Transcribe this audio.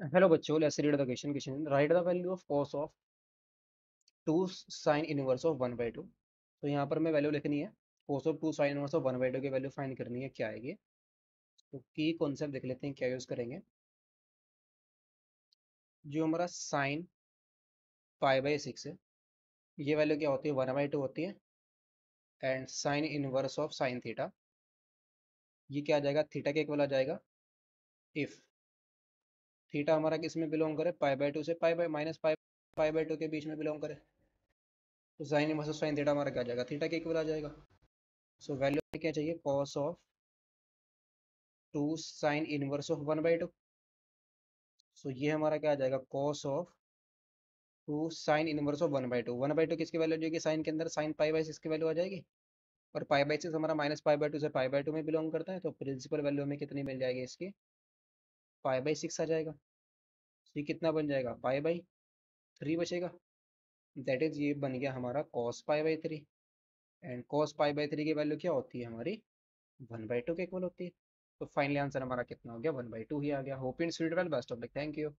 Hello बच्चों, let's read the question. Question. Write the value of cos of 2 sin inverse of 1 by 2. तो यहाँ पर मैं value लिखनी है cos of 2 sin inverse of 1 by 2 की वैल्यू फाइंड करनी है क्या आएगी तो की कॉन्सेप्ट देख लेते हैं क्या यूज़ करेंगे जो हमारा साइन पाई बाई सिक्स है ये वैल्यू क्या होती है वन बाई टू होती है and sine inverse of sine theta ये क्या आ जाएगा थीटा के इक्वल आ जाएगा इफ़ थीटा हमारा किसमें बिलोंग करे? पाई बाई टू से pi by minus pi pi by two के बीच में बिलोंग करे। तो साइन ऑफ़ साइन थीटा हमारा क्या आ जाएगा? थीटा के इक्वल आ जाएगा। सो so, वैल्यू क्या चाहिए? Cos of two sine inverse of one by two so ये हमारा क्या आ जाएगा? Cos of two sine inverse of one by two one by two किसकी वैल्यू जाएगी? साइन के अंदर साइन पाई बाई सिक्स की वैल्यू आ जाएगी। और पाई बाई सिक्स हमारा माइनस पाई बाई टू से पाई बाई टू में बिलोंग करता है तो प्रिंसिपल वैल्यू हमें कितनी मिल जाएगी इसकी? पाई बाई सिक्स आ जाएगा। ये कितना बन जाएगा? पाई बाई थ्री बचेगा। दैट इज़ ये बन गया हमारा cos pi by three. And cos pi by three की वैल्यू क्या होती है हमारी? वन बाई टू के इक्वल होती है। तो फाइनली आंसर हमारा कितना हो गया? वन बाई टू ही आ गया। Hope in sweet well best of luck thank you